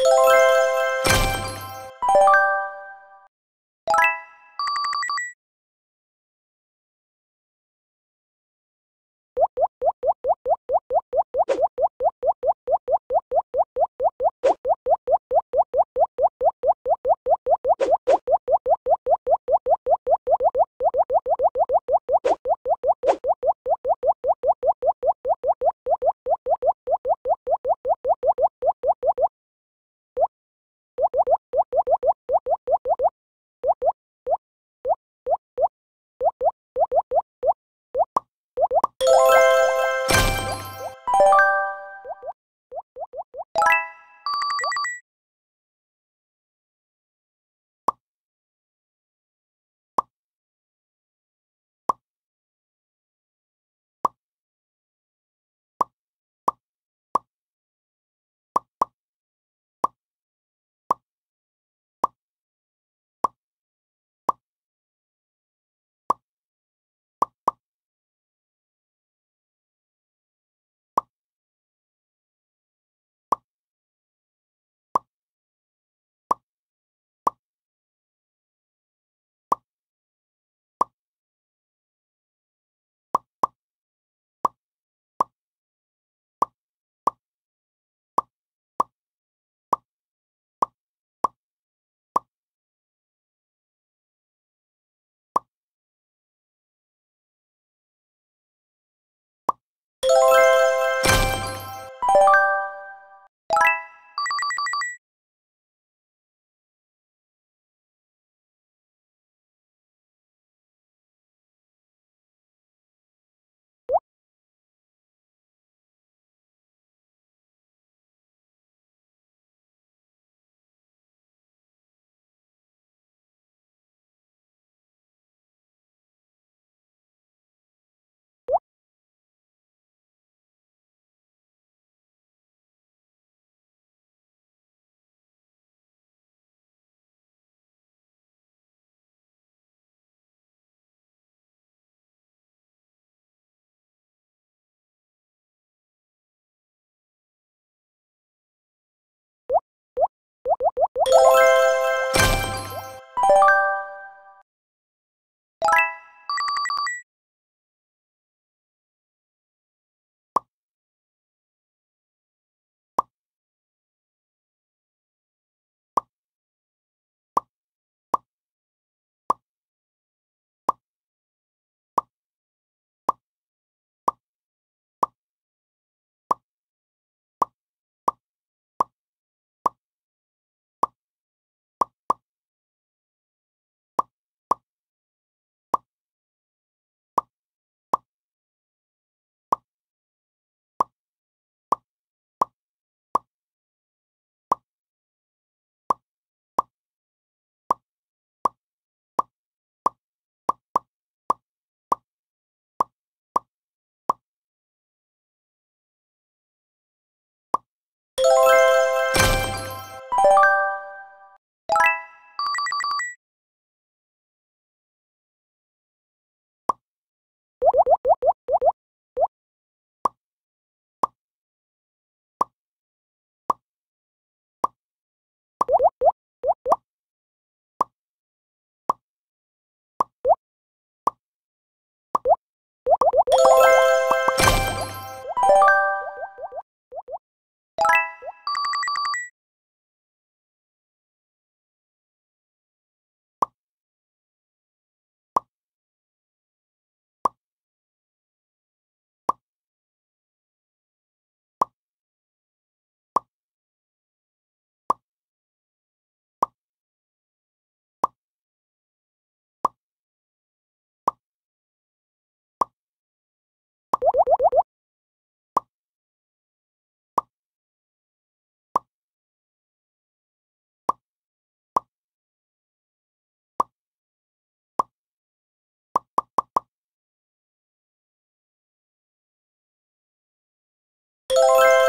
you you